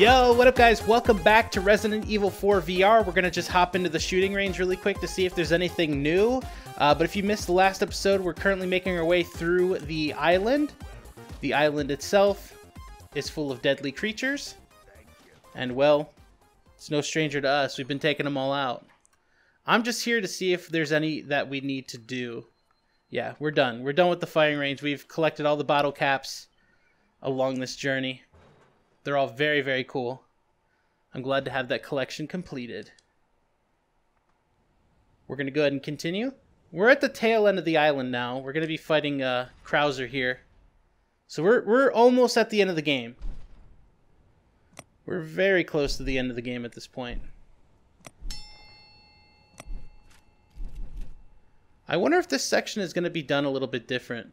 Yo, what up guys? Welcome back to Resident Evil 4 VR. We're gonna just hop into the shooting range really quick to see if there's anything new. Uh, but if you missed the last episode, we're currently making our way through the island. The island itself is full of deadly creatures. And well, it's no stranger to us. We've been taking them all out. I'm just here to see if there's any that we need to do. Yeah, we're done. We're done with the firing range. We've collected all the bottle caps along this journey. They're all very, very cool. I'm glad to have that collection completed. We're going to go ahead and continue. We're at the tail end of the island now. We're going to be fighting uh, Krauser here. So we're, we're almost at the end of the game. We're very close to the end of the game at this point. I wonder if this section is going to be done a little bit different.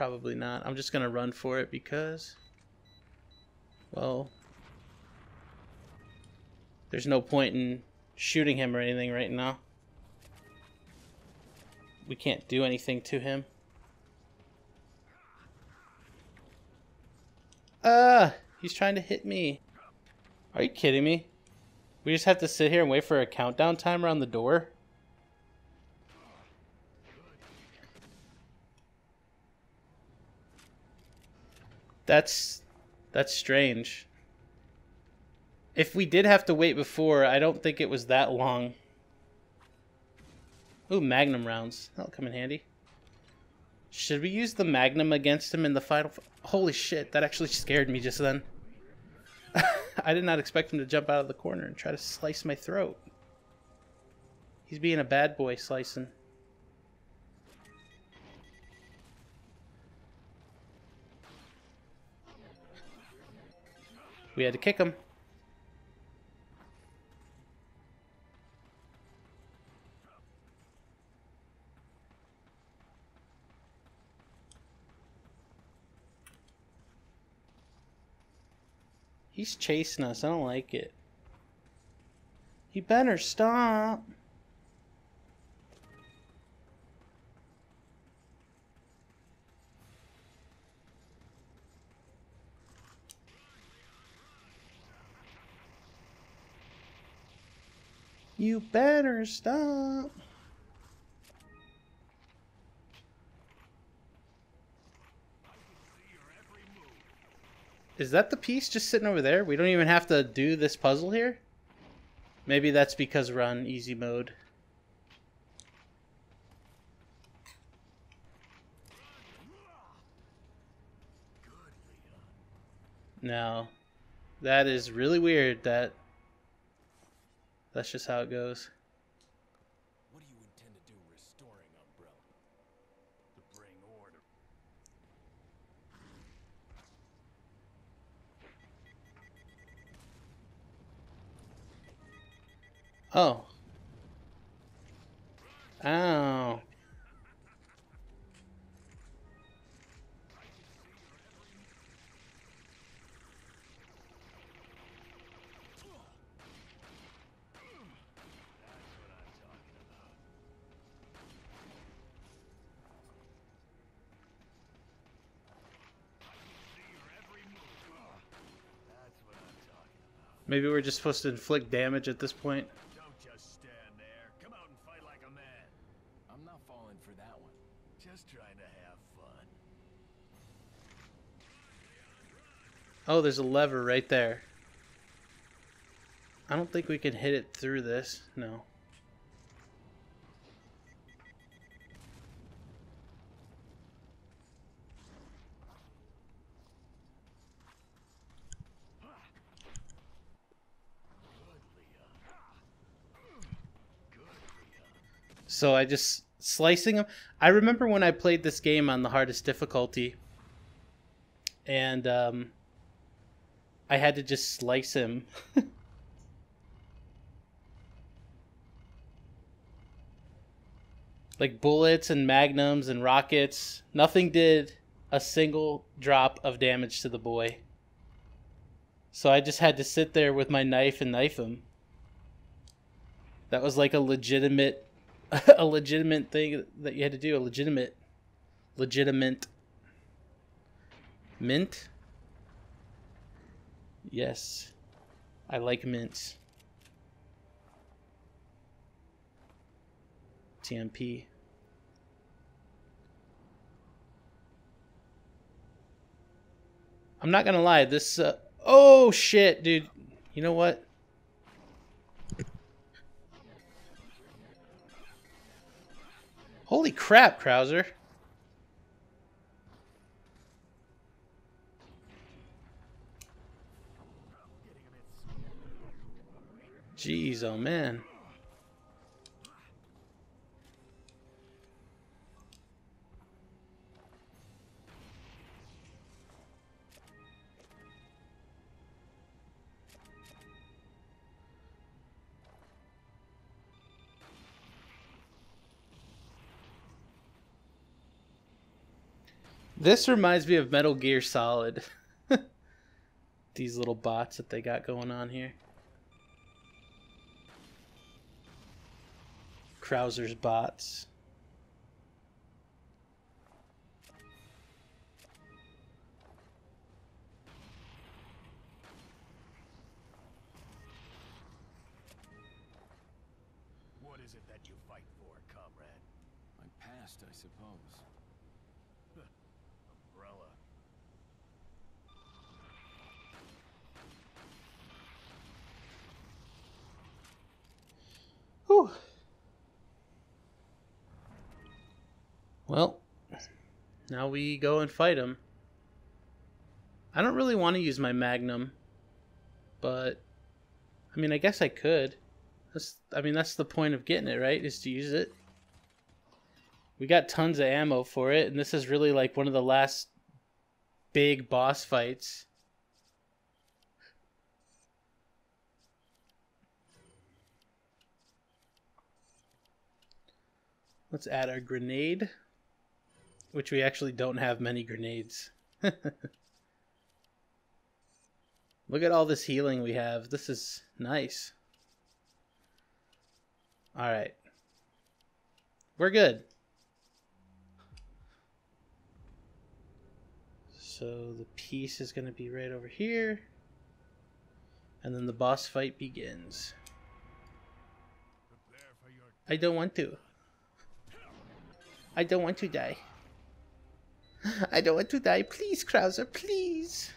Probably not. I'm just going to run for it because, well, there's no point in shooting him or anything right now. We can't do anything to him. Ah, he's trying to hit me. Are you kidding me? We just have to sit here and wait for a countdown timer on the door? That's that's strange. If we did have to wait before, I don't think it was that long. Ooh, magnum rounds. That'll come in handy. Should we use the magnum against him in the final... Holy shit, that actually scared me just then. I did not expect him to jump out of the corner and try to slice my throat. He's being a bad boy slicing. We had to kick him. He's chasing us. I don't like it. He better stop. You better stop. Is that the piece just sitting over there? We don't even have to do this puzzle here? Maybe that's because we're on easy mode. No. That is really weird that that's just how it goes. What do you intend to do restoring Umbrella? To bring order. Oh. Ow. Maybe we're just supposed to inflict damage at this point. Don't just stand there. Come out and fight like a man. I'm not falling for that one. Just trying to have fun. Oh, there's a lever right there. I don't think we can hit it through this. No. So I just slicing them. I remember when I played this game on the hardest difficulty, and um, I had to just slice him. like bullets and magnums and rockets, nothing did a single drop of damage to the boy. So I just had to sit there with my knife and knife him. That was like a legitimate a legitimate thing that you had to do. A legitimate, legitimate mint. Yes, I like mints. TMP. I'm not gonna lie. This. Uh, oh shit, dude. You know what? Holy crap, Krauser. Jeez, oh man. This reminds me of Metal Gear Solid. These little bots that they got going on here. Krauser's bots. Now we go and fight him. I don't really want to use my magnum, but I mean, I guess I could. That's, I mean, that's the point of getting it, right? Is to use it. We got tons of ammo for it, and this is really like one of the last big boss fights. Let's add our grenade, which we actually don't have many grenades. Look at all this healing we have. This is nice. All right. We're good. So the piece is going to be right over here. And then the boss fight begins. I don't want to. I don't want to die. I don't want to die. Please, Krauser, please.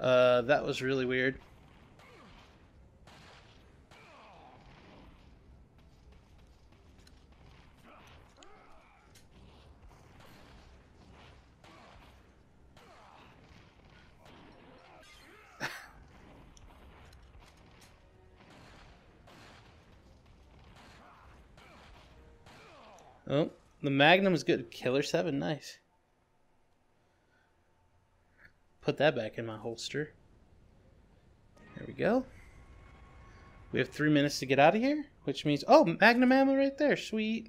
Uh, that was really weird. Oh, the Magnum is good. Killer 7, nice. Put that back in my holster. There we go. We have three minutes to get out of here, which means... Oh, Magnum ammo right there. Sweet.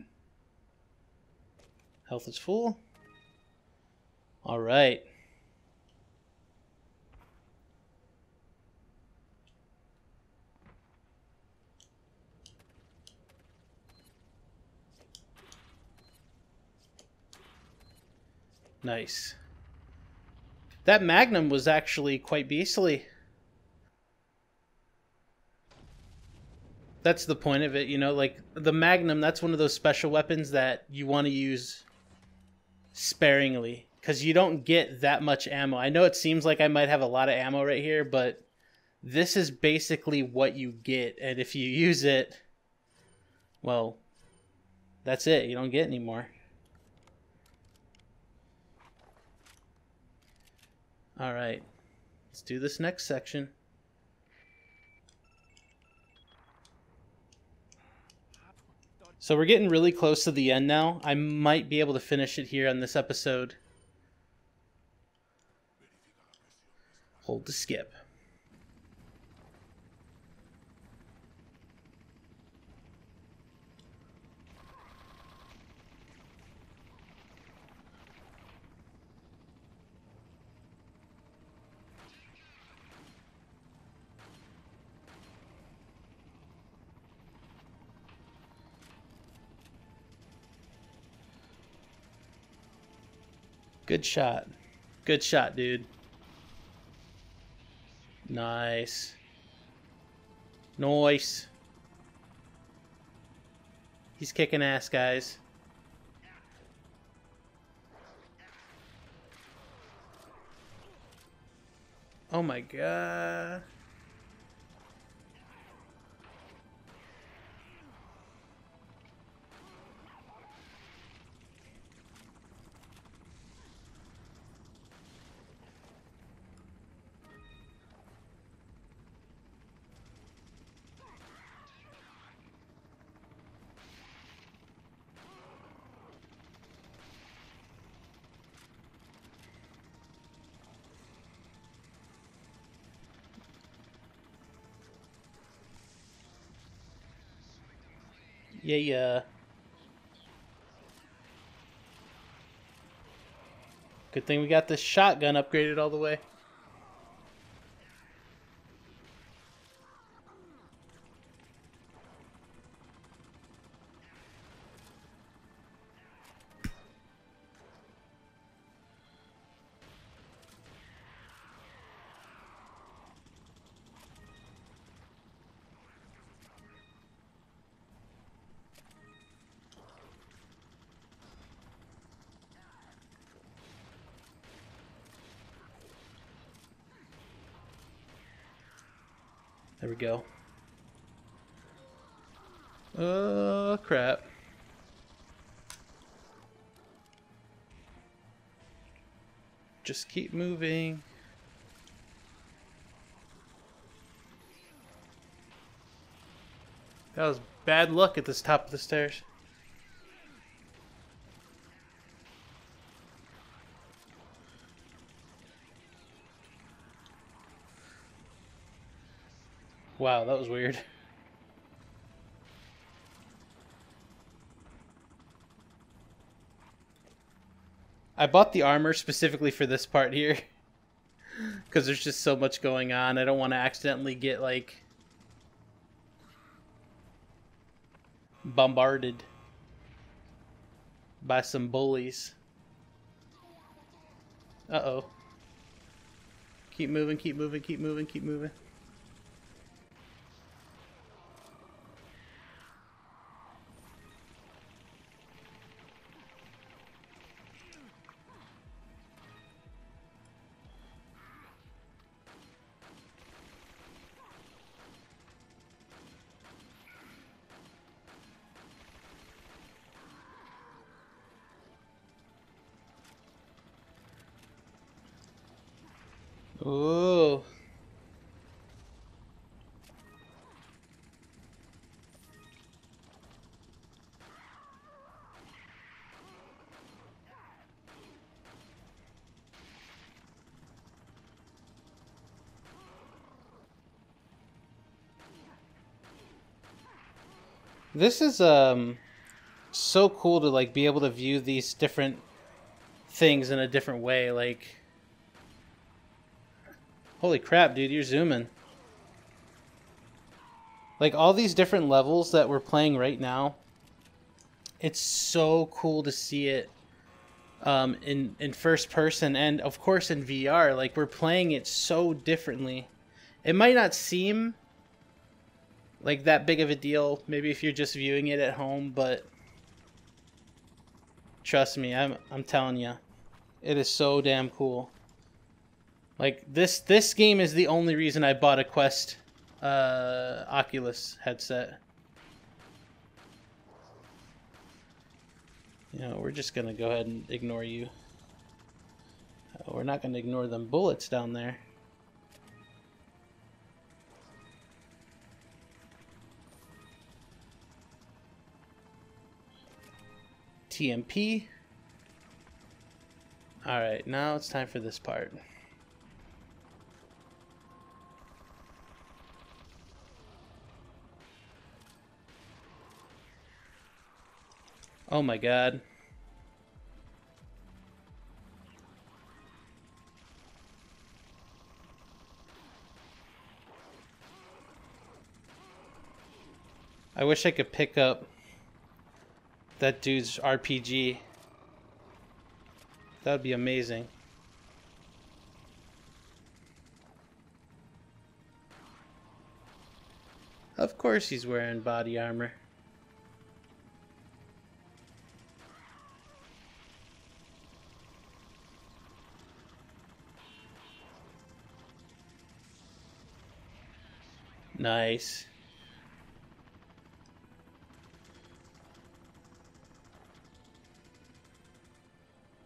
Health is full. All right. Nice. That Magnum was actually quite beastly. That's the point of it, you know, like the Magnum, that's one of those special weapons that you want to use sparingly cuz you don't get that much ammo. I know it seems like I might have a lot of ammo right here, but this is basically what you get and if you use it well, that's it. You don't get any more. All right. Let's do this next section. So we're getting really close to the end now. I might be able to finish it here on this episode. Hold to skip. Good shot. Good shot, dude. Nice. Nice. He's kicking ass, guys. Oh my god. Yeah, yeah. Good thing we got this shotgun upgraded all the way. Go. Oh, crap. Just keep moving. That was bad luck at this top of the stairs. Wow, that was weird. I bought the armor specifically for this part here. Because there's just so much going on. I don't want to accidentally get, like, bombarded by some bullies. Uh-oh. Keep moving, keep moving, keep moving, keep moving. This is um so cool to like be able to view these different things in a different way like Holy crap, dude, you're zooming. Like all these different levels that we're playing right now, it's so cool to see it um, in in first person and of course in VR. Like we're playing it so differently. It might not seem like that big of a deal, maybe if you're just viewing it at home, but trust me, I'm I'm telling you, it is so damn cool. Like this this game is the only reason I bought a Quest uh, Oculus headset. You know, we're just gonna go ahead and ignore you. Uh, we're not gonna ignore them bullets down there. TMP. Alright, now it's time for this part. Oh my god. I wish I could pick up that dude's RPG. That would be amazing. Of course he's wearing body armor. Nice.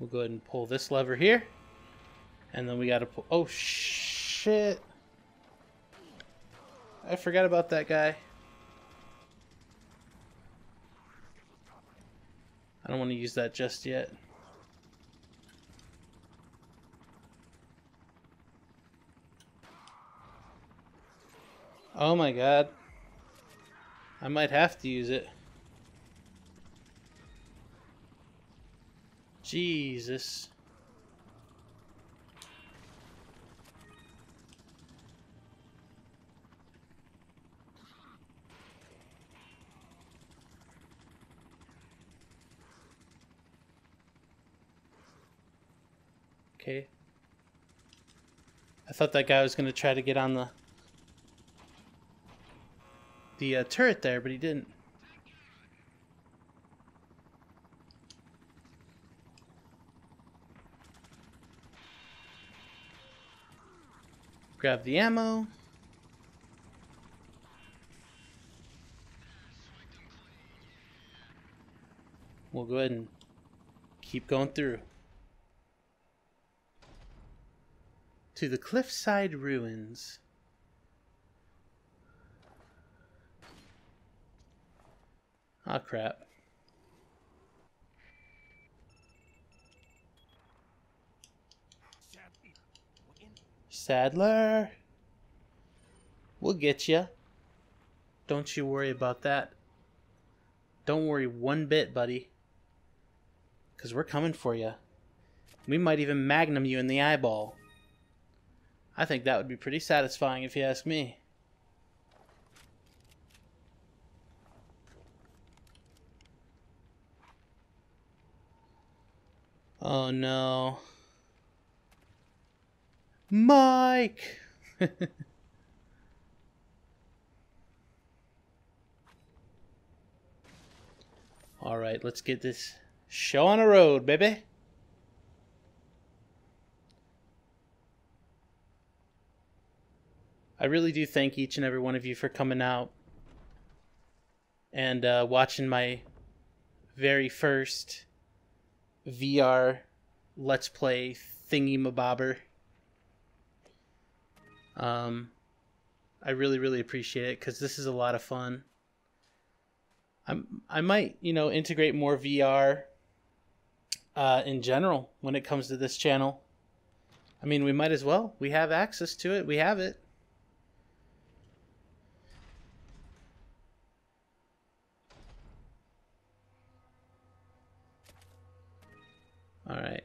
We'll go ahead and pull this lever here. And then we gotta pull... Oh, shit. I forgot about that guy. I don't want to use that just yet. Oh my god. I might have to use it. Jesus. Okay. I thought that guy was going to try to get on the the uh, turret there, but he didn't. Grab the ammo. We'll go ahead and keep going through. To the cliffside ruins. Ah, crap. Saddler. We'll get you. Don't you worry about that. Don't worry one bit, buddy. Because we're coming for you. We might even magnum you in the eyeball. I think that would be pretty satisfying if you ask me. Oh no. Mike! Alright, let's get this show on the road, baby. I really do thank each and every one of you for coming out and uh, watching my very first VR Let's Play thingy mabobber. Um, I really, really appreciate it because this is a lot of fun. I'm, I might, you know, integrate more VR uh, in general when it comes to this channel. I mean, we might as well. We have access to it. We have it. All right.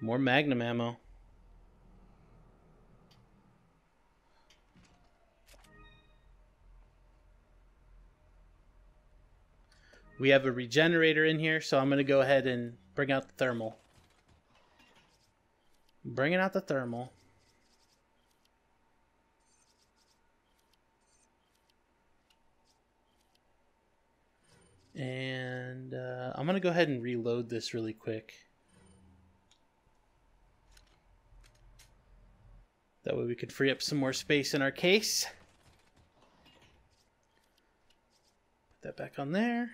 More magnum ammo. We have a regenerator in here, so I'm going to go ahead and bring out the thermal. Bringing out the thermal. And uh, I'm going to go ahead and reload this really quick. That way we could free up some more space in our case. Put that back on there.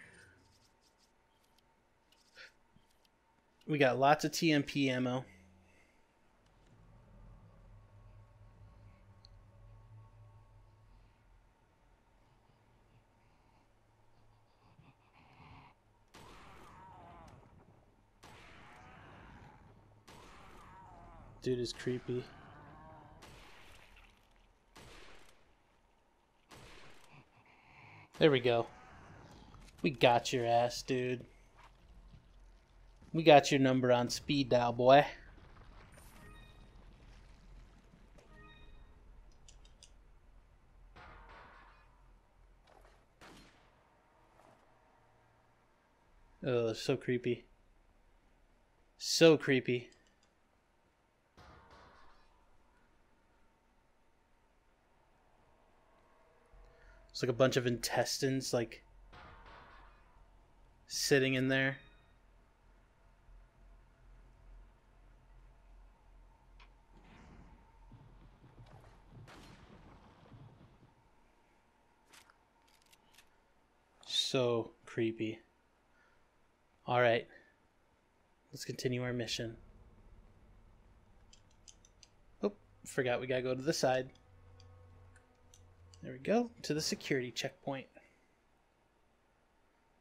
We got lots of TMP ammo. Dude is creepy. There we go. We got your ass, dude. We got your number on speed dial, boy. Oh, so creepy. So creepy. It's like a bunch of intestines, like sitting in there. So creepy. Alright. Let's continue our mission. Oh, forgot we gotta go to the side. There we go, to the security checkpoint.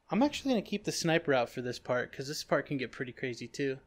I'm actually to keep the sniper out for this part, because this part can get pretty crazy too.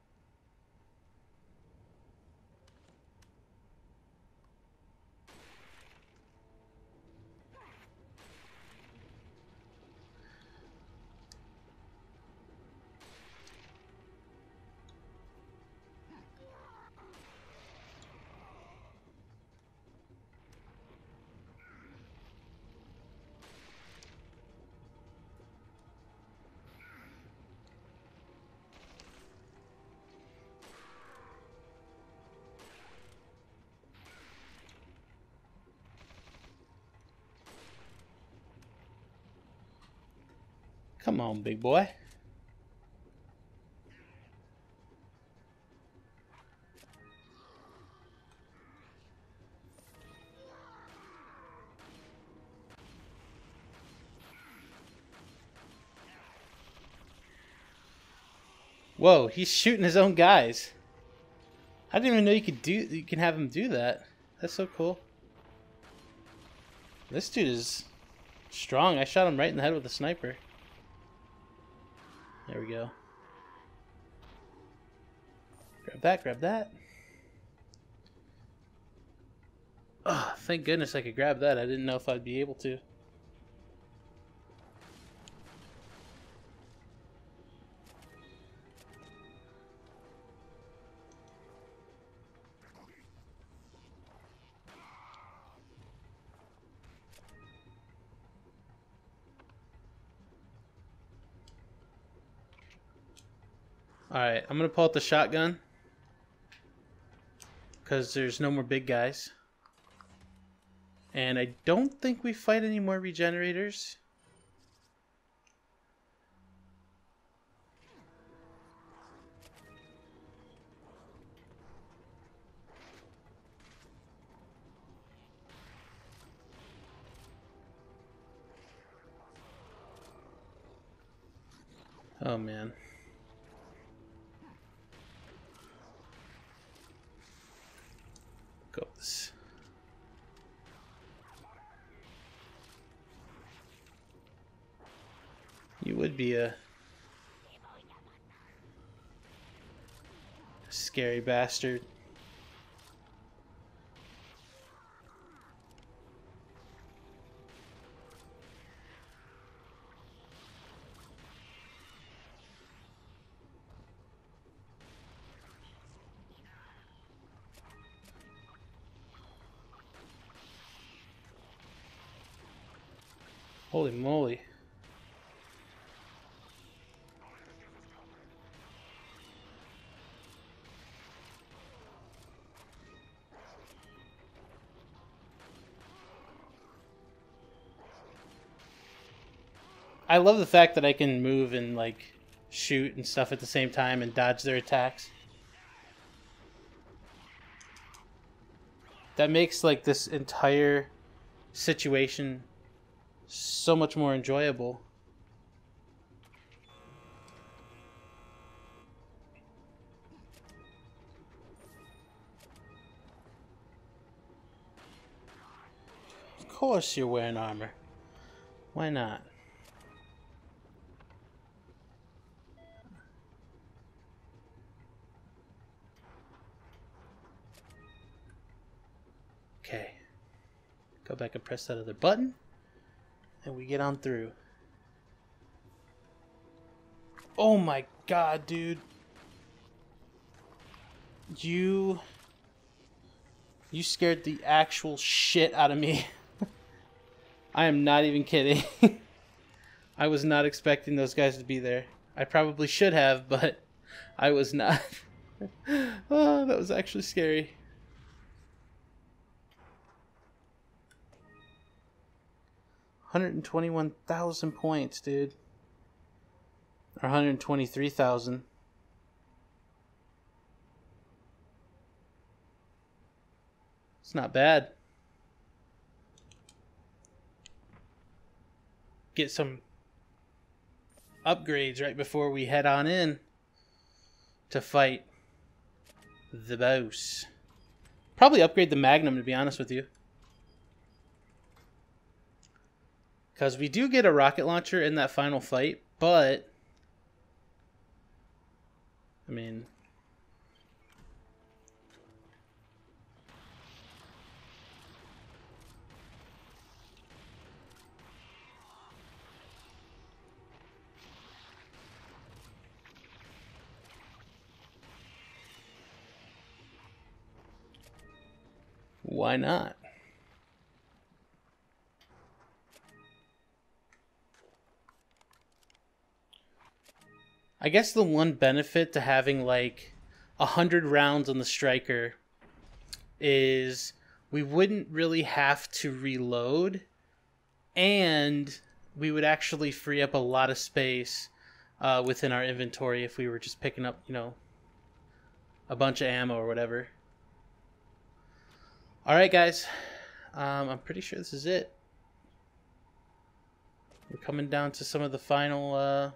Come on, big boy. Whoa, he's shooting his own guys. I didn't even know you could do you can have him do that. That's so cool. This dude is strong. I shot him right in the head with a sniper. There we go. Grab that, grab that. Oh, thank goodness I could grab that. I didn't know if I'd be able to. Alright, I'm going to pull out the shotgun. Because there's no more big guys. And I don't think we fight any more regenerators. Oh man. Goes. You would be a scary bastard. Holy moly. I love the fact that I can move and like shoot and stuff at the same time and dodge their attacks. That makes like this entire situation so much more enjoyable. Of course you're wearing armor. Why not? Okay. Go back and press that other button and we get on through. Oh my god, dude. You... You scared the actual shit out of me. I am not even kidding. I was not expecting those guys to be there. I probably should have, but I was not. oh, that was actually scary. Hundred and twenty-one thousand points, dude. Or one hundred twenty-three thousand. It's not bad. Get some upgrades right before we head on in to fight the boss. Probably upgrade the Magnum to be honest with you. Because we do get a rocket launcher in that final fight, but. I mean. Why not? I guess the one benefit to having like a hundred rounds on the striker is we wouldn't really have to reload and we would actually free up a lot of space uh, within our inventory if we were just picking up, you know, a bunch of ammo or whatever. All right, guys. Um, I'm pretty sure this is it. We're coming down to some of the final uh,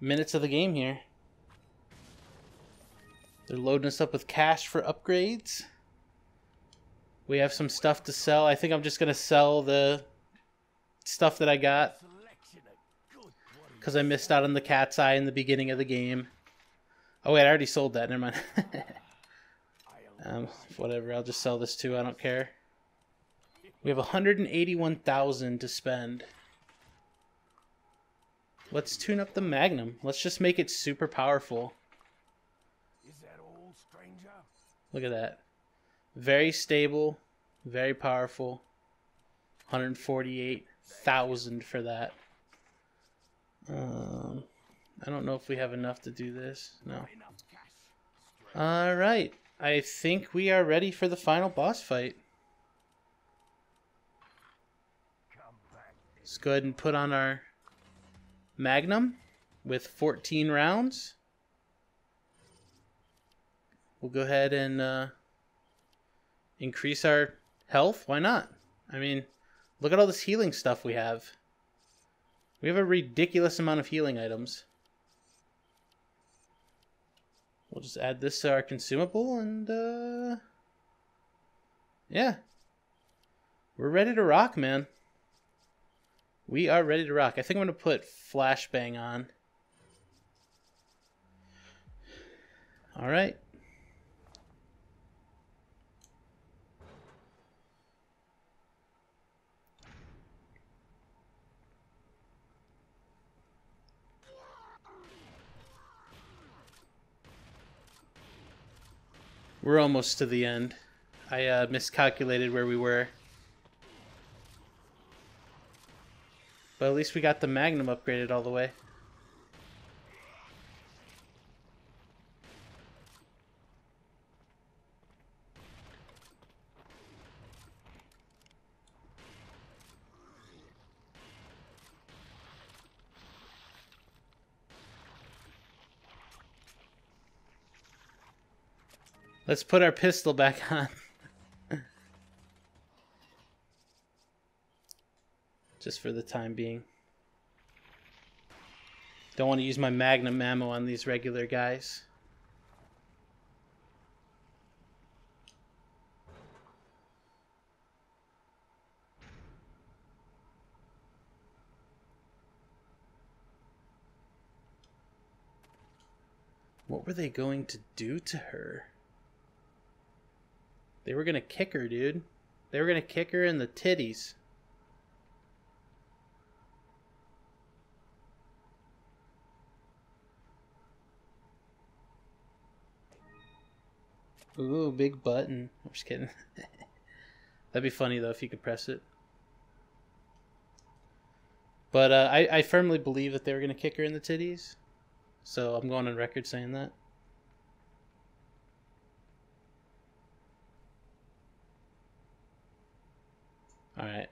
minutes of the game here. They're loading us up with cash for upgrades. We have some stuff to sell. I think I'm just going to sell the stuff that I got because I missed out on the cat's eye in the beginning of the game. Oh, wait, I already sold that. Never mind. Um, whatever, I'll just sell this too. I don't care. We have 181,000 to spend. Let's tune up the Magnum. Let's just make it super powerful. Is that all, stranger? Look at that. Very stable, very powerful. 148,000 for that. Um, I don't know if we have enough to do this. No. All right. I think we are ready for the final boss fight. Let's go ahead and put on our Magnum with 14 rounds. We'll go ahead and uh, increase our health. Why not? I mean, look at all this healing stuff we have. We have a ridiculous amount of healing items. We'll just add this to our consumable and, uh... Yeah. We're ready to rock, man. We are ready to rock. I think I'm going to put Flashbang on. Alright. We're almost to the end. I uh, miscalculated where we were. But at least we got the Magnum upgraded all the way. Let's put our pistol back on. Just for the time being. Don't want to use my magnum ammo on these regular guys. What were they going to do to her? They were gonna kick her, dude. They were gonna kick her in the titties. Ooh, big button. I'm just kidding. That'd be funny though if you could press it. But uh, I, I firmly believe that they were going to kick her in the titties. So I'm going on record saying that. All right.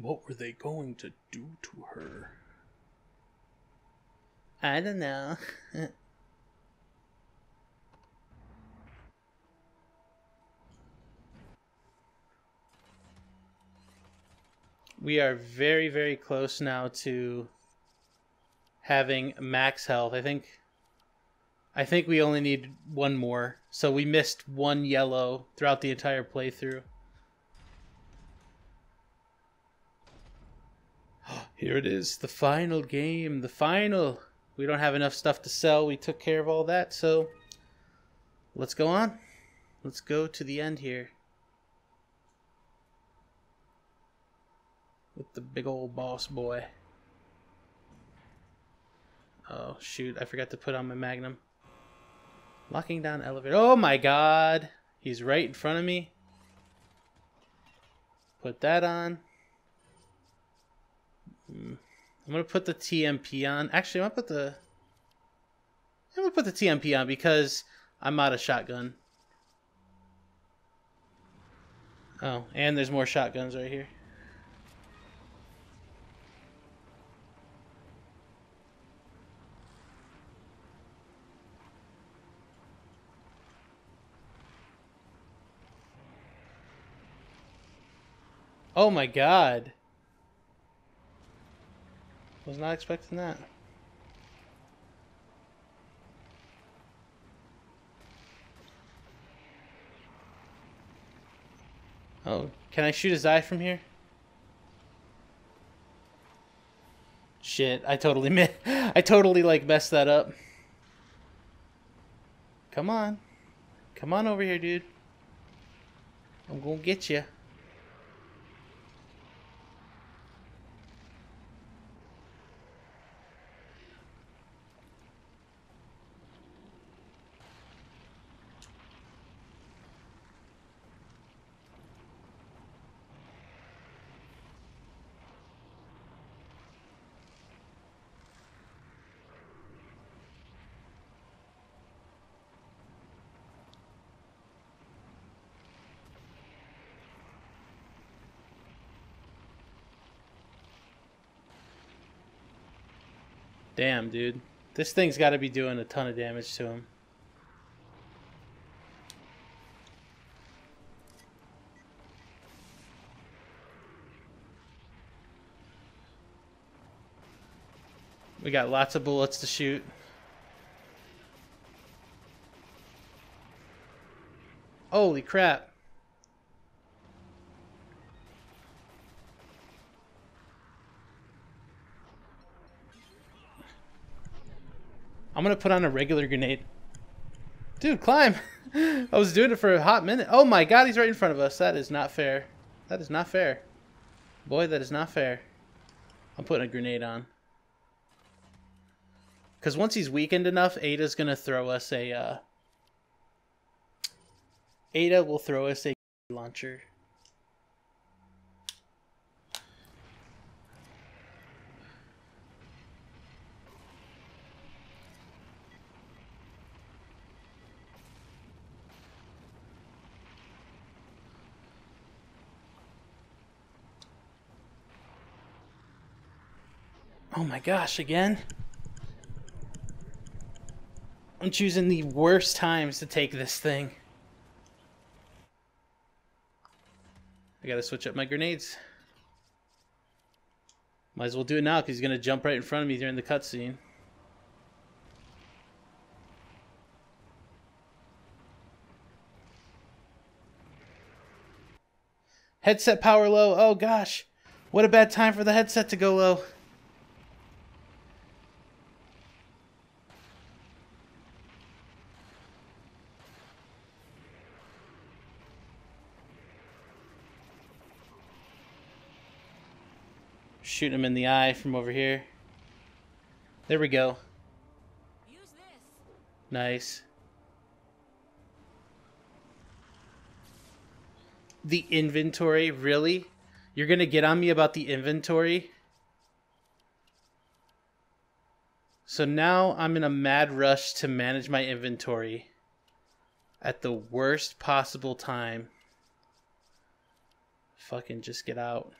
What were they going to do to her? I don't know. we are very, very close now to having max health. I think I think we only need one more. So we missed one yellow throughout the entire playthrough. Here it is, the final game, the final. We don't have enough stuff to sell. We took care of all that, so let's go on. Let's go to the end here. With the big old boss boy. Oh, shoot. I forgot to put on my magnum. Locking down elevator. Oh my god! He's right in front of me. Put that on. Hmm. I'm gonna put the TMP on. Actually, I'm gonna put the. I'm gonna put the TMP on because I'm out of shotgun. Oh, and there's more shotguns right here. Oh my god. Was not expecting that. Oh, can I shoot his eye from here? Shit, I totally mi I totally like messed that up. Come on. Come on over here, dude. I'm gonna get you. Damn, dude. This thing's got to be doing a ton of damage to him. We got lots of bullets to shoot. Holy crap. I'm gonna put on a regular grenade. Dude, climb! I was doing it for a hot minute. Oh my god, he's right in front of us. That is not fair. That is not fair. Boy, that is not fair. I'm putting a grenade on. Because once he's weakened enough, Ada's gonna throw us a, uh... Ada will throw us a launcher. Oh my gosh, again? I'm choosing the worst times to take this thing. I gotta switch up my grenades. Might as well do it now because he's gonna jump right in front of me during the cutscene. Headset power low. Oh gosh. What a bad time for the headset to go low. Shooting him in the eye from over here. There we go. Nice. The inventory, really? You're gonna get on me about the inventory? So now I'm in a mad rush to manage my inventory at the worst possible time. Fucking just get out.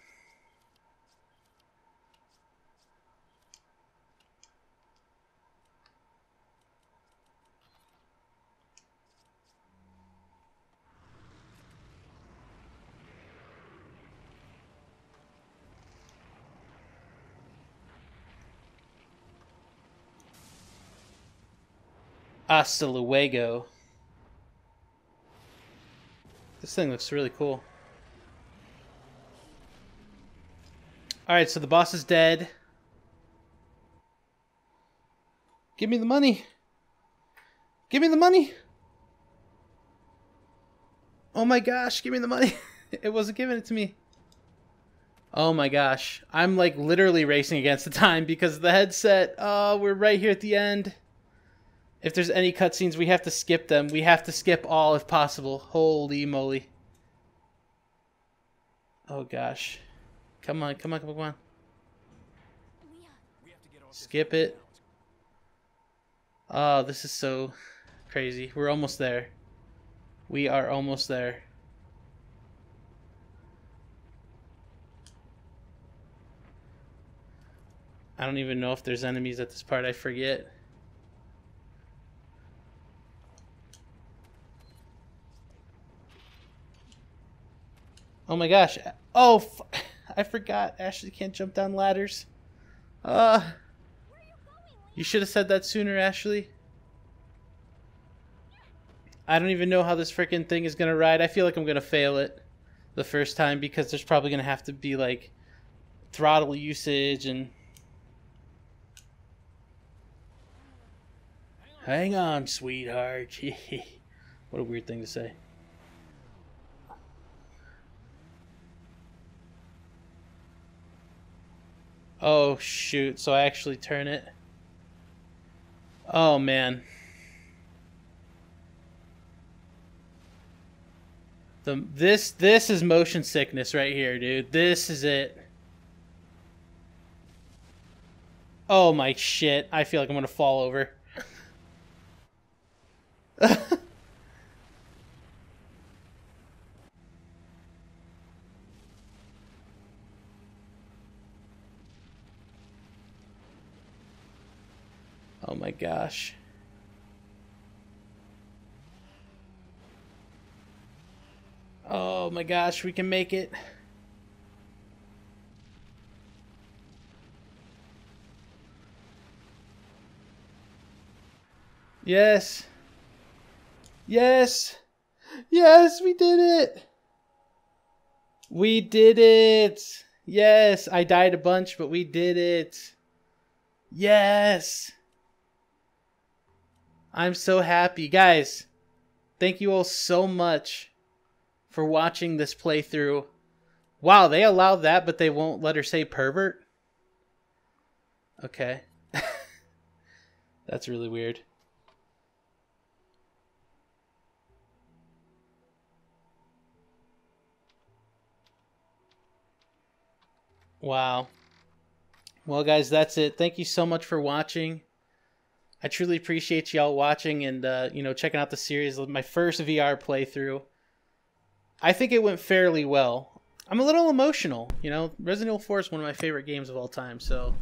Hasta luego. This thing looks really cool. Alright, so the boss is dead. Give me the money. Give me the money. Oh my gosh, give me the money. it wasn't giving it to me. Oh my gosh. I'm like literally racing against the time because the headset, oh, we're right here at the end. If there's any cutscenes, we have to skip them. We have to skip all if possible. Holy moly. Oh gosh. Come on, come on, come on, come on. Skip it. Oh, this is so crazy. We're almost there. We are almost there. I don't even know if there's enemies at this part. I forget. Oh my gosh. Oh, I forgot. Ashley can't jump down ladders. Uh, you should have said that sooner, Ashley. I don't even know how this freaking thing is going to ride. I feel like I'm going to fail it the first time because there's probably going to have to be like throttle usage and Hang on, sweetheart. what a weird thing to say. Oh, shoot. So I actually turn it. Oh, man. The, this this is motion sickness right here, dude. This is it. Oh my shit. I feel like I'm going to fall over. Oh my gosh. Oh my gosh, we can make it. Yes. Yes. Yes, we did it. We did it. Yes, I died a bunch, but we did it. Yes. I'm so happy. Guys, thank you all so much for watching this playthrough. Wow, they allow that, but they won't let her say pervert? Okay. That's really weird. Wow. Well, guys, that's it. Thank you so much for watching. I truly appreciate y'all watching and uh, you know checking out the series. My first VR playthrough. I think it went fairly well. I'm a little emotional, you know. Resident Evil 4 is one of my favorite games of all time, so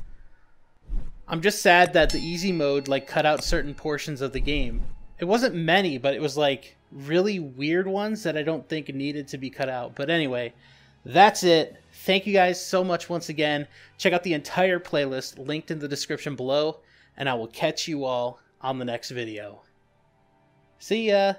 I'm just sad that the easy mode like cut out certain portions of the game. It wasn't many, but it was like really weird ones that I don't think needed to be cut out. But anyway, that's it. Thank you guys so much once again. Check out the entire playlist linked in the description below and I will catch you all on the next video. See ya!